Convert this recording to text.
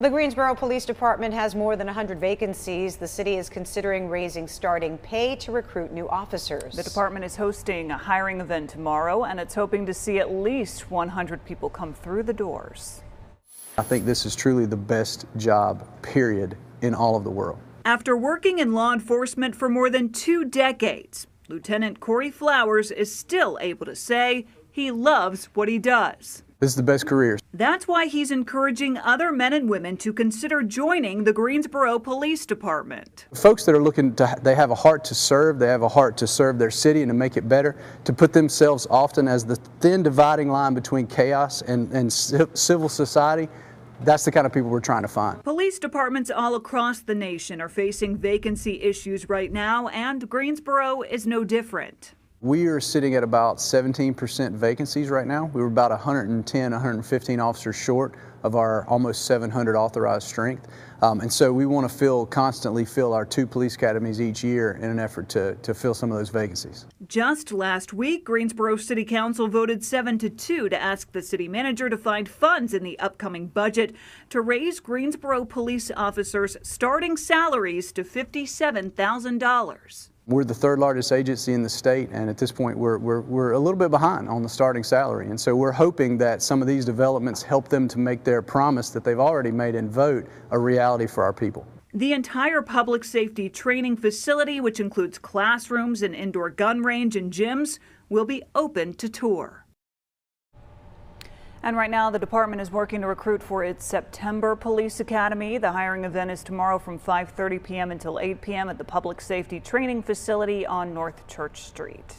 The Greensboro Police Department has more than 100 vacancies. The city is considering raising starting pay to recruit new officers. The department is hosting a hiring event tomorrow, and it's hoping to see at least 100 people come through the doors. I think this is truly the best job, period, in all of the world. After working in law enforcement for more than two decades, Lieutenant Corey Flowers is still able to say he loves what he does. This is the best career. That's why he's encouraging other men and women to consider joining the Greensboro Police Department. Folks that are looking to, they have a heart to serve, they have a heart to serve their city and to make it better, to put themselves often as the thin dividing line between chaos and, and civil society. That's the kind of people we're trying to find. Police departments all across the nation are facing vacancy issues right now, and Greensboro is no different. We are sitting at about 17% vacancies right now. We were about 110, 115 officers short of our almost 700 authorized strength. Um, and so we want to fill, constantly fill our two police academies each year in an effort to, to fill some of those vacancies. Just last week, Greensboro City Council voted 7 to 2 to ask the city manager to find funds in the upcoming budget to raise Greensboro police officers' starting salaries to $57,000. We're the third largest agency in the state, and at this point, we're, we're, we're a little bit behind on the starting salary. And so we're hoping that some of these developments help them to make their promise that they've already made in vote a reality for our people. The entire public safety training facility, which includes classrooms, an indoor gun range, and gyms, will be open to tour. And right now, the department is working to recruit for its September Police Academy. The hiring event is tomorrow from 5.30 p.m. until 8 p.m. at the Public Safety Training Facility on North Church Street.